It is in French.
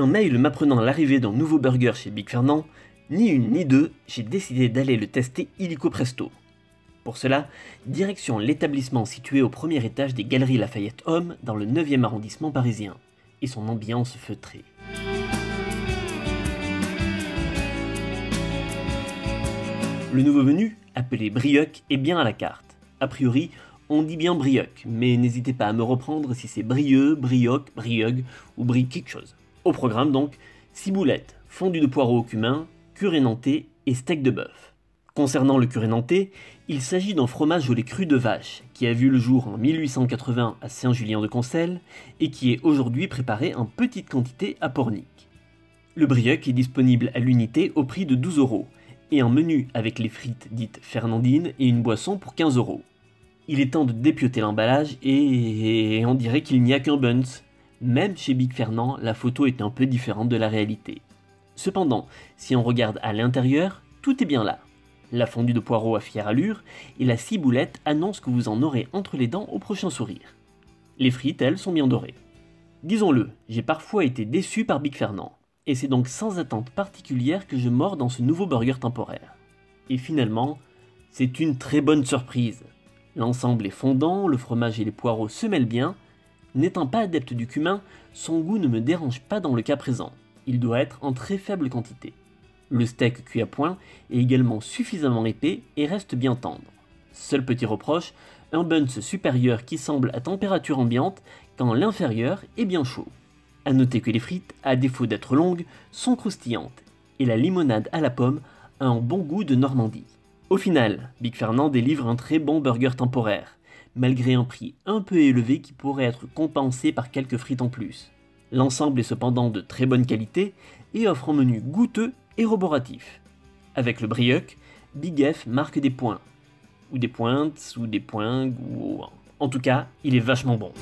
Un mail m'apprenant l'arrivée d'un nouveau burger chez Big Fernand, ni une ni deux, j'ai décidé d'aller le tester illico presto. Pour cela, direction l'établissement situé au premier étage des Galeries Lafayette Homme dans le 9e arrondissement parisien, et son ambiance feutrée. Le nouveau venu, appelé Brioc, est bien à la carte. A priori, on dit bien Brioc, mais n'hésitez pas à me reprendre si c'est Brieux, Brioc, Briog ou Brie quelque chose. Programme donc, ciboulettes, fondu de poireaux au cumin, curé nantais et steak de bœuf. Concernant le curé nantais, il s'agit d'un fromage au lait cru de vache qui a vu le jour en 1880 à Saint-Julien-de-Concelles et qui est aujourd'hui préparé en petite quantité à Pornic. Le brioc est disponible à l'unité au prix de 12 euros et un menu avec les frites dites Fernandine et une boisson pour 15 euros. Il est temps de dépioter l'emballage et on dirait qu'il n'y a qu'un buns. Même chez Big Fernand, la photo est un peu différente de la réalité. Cependant, si on regarde à l'intérieur, tout est bien là. La fondue de poireaux à fière allure et la ciboulette annoncent que vous en aurez entre les dents au prochain sourire. Les frites, elles, sont bien dorées. Disons-le, j'ai parfois été déçu par Big Fernand et c'est donc sans attente particulière que je mords dans ce nouveau burger temporaire. Et finalement, c'est une très bonne surprise. L'ensemble est fondant, le fromage et les poireaux se mêlent bien. N'étant pas adepte du cumin, son goût ne me dérange pas dans le cas présent. Il doit être en très faible quantité. Le steak cuit à point est également suffisamment épais et reste bien tendre. Seul petit reproche, un buns supérieur qui semble à température ambiante quand l'inférieur est bien chaud. A noter que les frites, à défaut d'être longues, sont croustillantes, et la limonade à la pomme a un bon goût de Normandie. Au final, Big Fernand délivre un très bon burger temporaire, malgré un prix un peu élevé qui pourrait être compensé par quelques frites en plus. L'ensemble est cependant de très bonne qualité et offre un menu goûteux et roboratif. Avec le brioc, Big F marque des points. Ou des pointes, ou des points, ou... En tout cas, il est vachement bon.